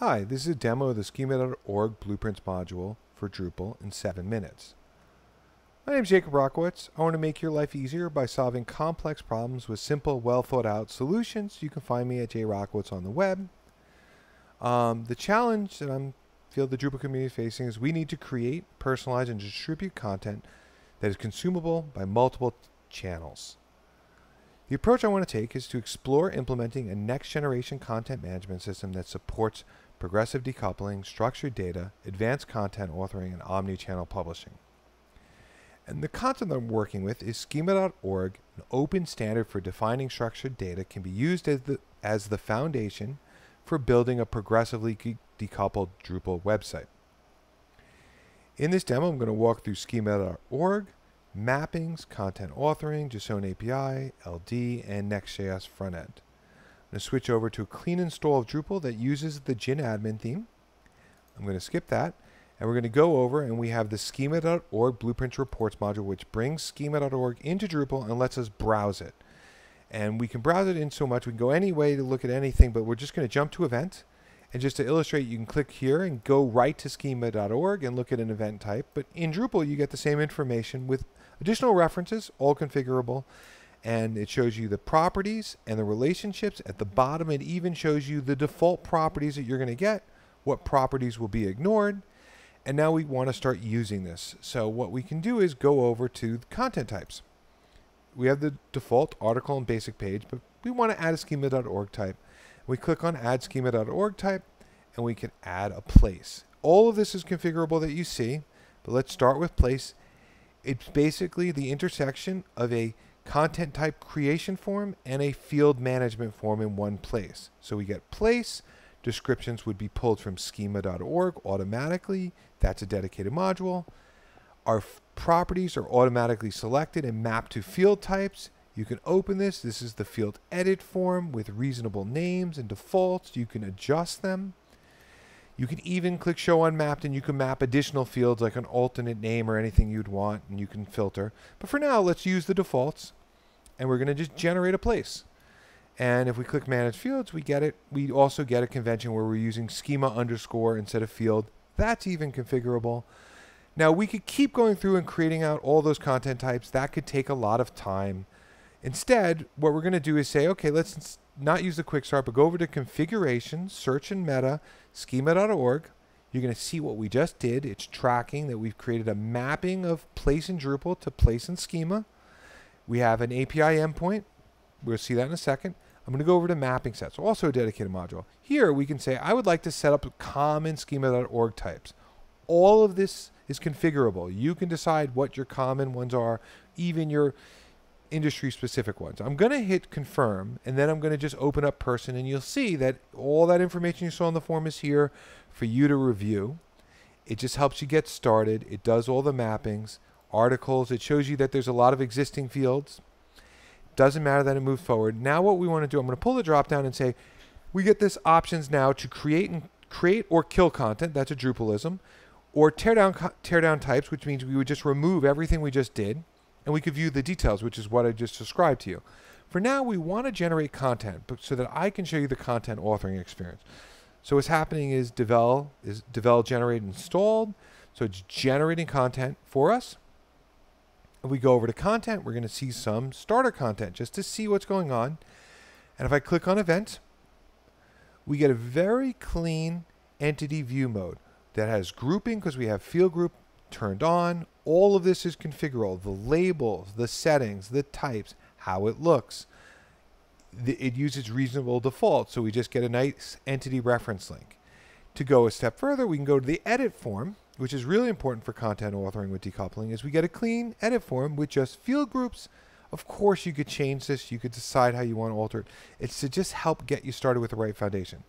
Hi, this is a demo of the schema.org blueprints module for Drupal in 7 minutes. My name is Jacob Rockowitz. I want to make your life easier by solving complex problems with simple, well thought out solutions. You can find me at jrockowitz on the web. Um, the challenge that I feel the Drupal community is facing is we need to create, personalize, and distribute content that is consumable by multiple channels. The approach I want to take is to explore implementing a next generation content management system that supports progressive decoupling, structured data, advanced content authoring, and omni-channel publishing. And the content I'm working with is schema.org, an open standard for defining structured data can be used as the, as the foundation for building a progressively decoupled Drupal website. In this demo, I'm going to walk through schema.org, mappings, content authoring, JSON API, LD, and Next.js frontend. I'm going to switch over to a clean install of Drupal that uses the Gin admin theme. I'm going to skip that. And we're going to go over and we have the schema.org blueprint reports module, which brings schema.org into Drupal and lets us browse it. And we can browse it in so much, we can go any way to look at anything, but we're just going to jump to event. And just to illustrate, you can click here and go right to schema.org and look at an event type. But in Drupal, you get the same information with additional references, all configurable and it shows you the properties and the relationships. At the bottom, it even shows you the default properties that you're going to get, what properties will be ignored, and now we want to start using this. So what we can do is go over to the content types. We have the default article and basic page, but we want to add a schema.org type. We click on add schema.org type, and we can add a place. All of this is configurable that you see, but let's start with place. It's basically the intersection of a content type creation form and a field management form in one place. So we get place, descriptions would be pulled from schema.org automatically. That's a dedicated module. Our properties are automatically selected and mapped to field types. You can open this. This is the field edit form with reasonable names and defaults. You can adjust them. You can even click show unmapped and you can map additional fields like an alternate name or anything you'd want and you can filter. But for now, let's use the defaults and we're going to just generate a place. And if we click manage fields, we get it. We also get a convention where we're using schema underscore instead of field. That's even configurable. Now we could keep going through and creating out all those content types. That could take a lot of time. Instead, what we're going to do is say, okay, let's not use the quick start, but go over to configuration, search in meta, schema.org. You're going to see what we just did. It's tracking that we've created a mapping of place in Drupal to place in schema. We have an API endpoint. We'll see that in a second. I'm going to go over to mapping sets, also a dedicated module. Here we can say, I would like to set up common schema.org types. All of this is configurable. You can decide what your common ones are, even your industry specific ones. I'm going to hit confirm and then I'm going to just open up person and you'll see that all that information you saw in the form is here for you to review. It just helps you get started. It does all the mappings, articles. It shows you that there's a lot of existing fields. Doesn't matter that it moves forward. Now what we want to do, I'm going to pull the drop down and say, we get this options now to create and create or kill content. That's a Drupalism. Or tear down, tear down types, which means we would just remove everything we just did and we could view the details, which is what I just described to you. For now, we want to generate content so that I can show you the content authoring experience. So what's happening is Devel is Devel generated installed. So it's generating content for us. We go over to content, we're going to see some starter content just to see what's going on. And if I click on event, we get a very clean entity view mode that has grouping because we have field group turned on, all of this is configurable. The labels, the settings, the types, how it looks. it uses reasonable default, so we just get a nice entity reference link. To go a step further, we can go to the edit form, which is really important for content authoring with decoupling, is we get a clean edit form with just field groups. Of course, you could change this. You could decide how you want to alter it. It's to just help get you started with the right foundation.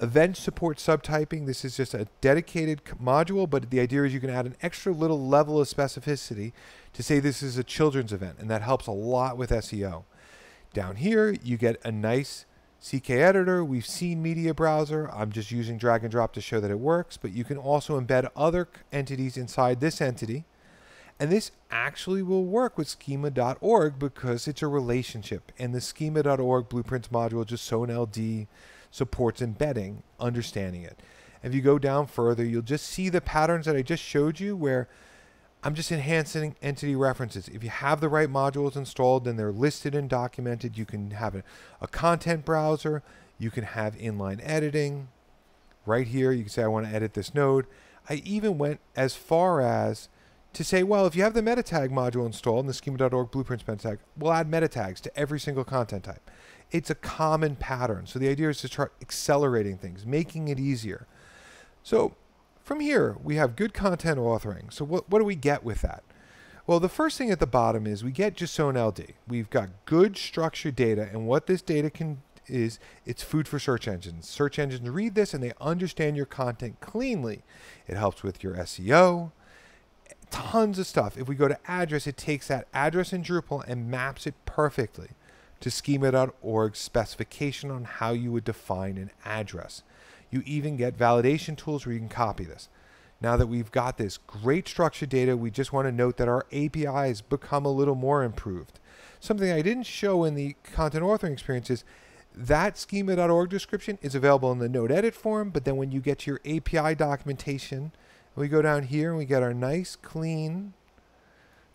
Event support subtyping. This is just a dedicated module, but the idea is you can add an extra little level of specificity to say this is a children's event, and that helps a lot with SEO. Down here, you get a nice CKEditor. We've seen Media Browser. I'm just using drag and drop to show that it works, but you can also embed other entities inside this entity. And this actually will work with schema.org because it's a relationship. And the schema.org blueprints module, JSON LD, supports embedding, understanding it. If you go down further, you'll just see the patterns that I just showed you where I'm just enhancing entity references. If you have the right modules installed, then they're listed and documented. You can have a, a content browser. You can have inline editing. Right here, you can say, I want to edit this node. I even went as far as to say, well, if you have the meta tag module installed in the schema.org blueprints meta tag, we'll add meta tags to every single content type. It's a common pattern. So the idea is to start accelerating things, making it easier. So from here, we have good content authoring. So what, what do we get with that? Well, the first thing at the bottom is we get JSON LD. We've got good structured data, and what this data can is it's food for search engines. Search engines read this and they understand your content cleanly. It helps with your SEO, tons of stuff. If we go to address, it takes that address in Drupal and maps it perfectly to schema.org's specification on how you would define an address. You even get validation tools where you can copy this. Now that we've got this great structured data, we just want to note that our APIs become a little more improved. Something I didn't show in the content authoring experience is that schema.org description is available in the node edit form, but then when you get to your API documentation, we go down here and we get our nice clean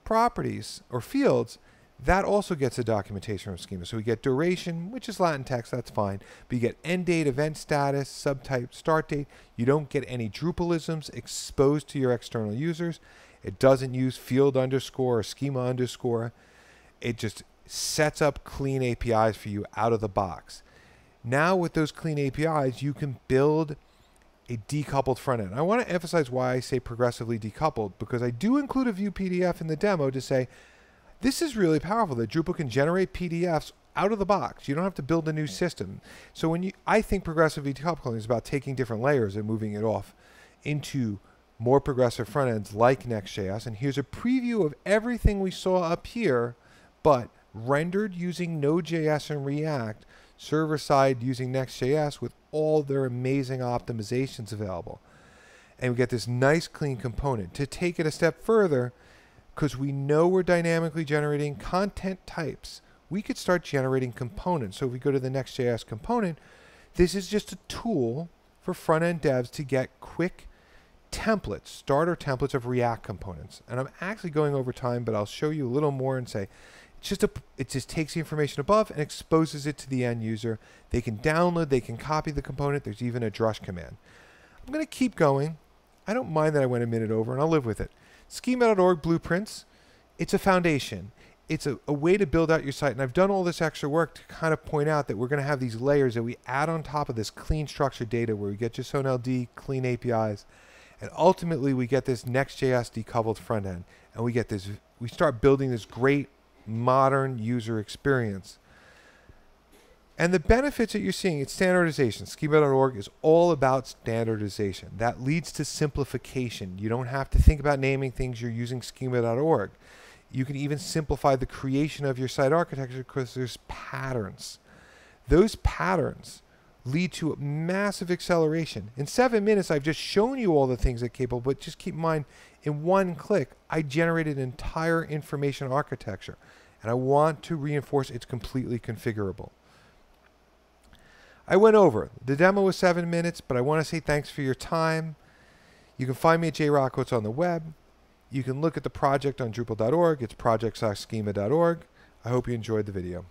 properties or fields, that also gets a documentation from schema. So we get duration, which is Latin text, that's fine. But you get end date, event status, subtype, start date. You don't get any Drupalisms exposed to your external users. It doesn't use field underscore or schema underscore. It just sets up clean APIs for you out of the box. Now with those clean APIs, you can build a decoupled front end. I want to emphasize why I say progressively decoupled because I do include a view PDF in the demo to say, this is really powerful that Drupal can generate PDFs out of the box. You don't have to build a new system. So when you, I think progressive decoupling is about taking different layers and moving it off into more progressive front ends like Next.js. And here's a preview of everything we saw up here, but rendered using Node.js and React, server side using Next.js with all their amazing optimizations available. And we get this nice clean component. To take it a step further, because we know we're dynamically generating content types, we could start generating components. So if we go to the Next.js component, this is just a tool for front-end devs to get quick templates, starter templates of React components. And I'm actually going over time, but I'll show you a little more and say, it's just a, it just takes the information above and exposes it to the end user. They can download, they can copy the component. There's even a drush command. I'm going to keep going. I don't mind that I went a minute over, and I'll live with it. Schema.org blueprints, it's a foundation. It's a, a, way to build out your site. And I've done all this extra work to kind of point out that we're going to have these layers that we add on top of this clean structured data where we get JSON LD, clean APIs, and ultimately we get this Next.js decoupled front end. And we get this, we start building this great modern user experience. And the benefits that you're seeing, it's standardization. Schema.org is all about standardization. That leads to simplification. You don't have to think about naming things. You're using schema.org. You can even simplify the creation of your site architecture because there's patterns. Those patterns lead to massive acceleration. In seven minutes, I've just shown you all the things that capable, but just keep in mind, in one click, I generated an entire information architecture, and I want to reinforce it's completely configurable. I went over. The demo was seven minutes, but I want to say thanks for your time. You can find me at jrockowitz on the web. You can look at the project on Drupal.org. It's project.schema.org. I hope you enjoyed the video.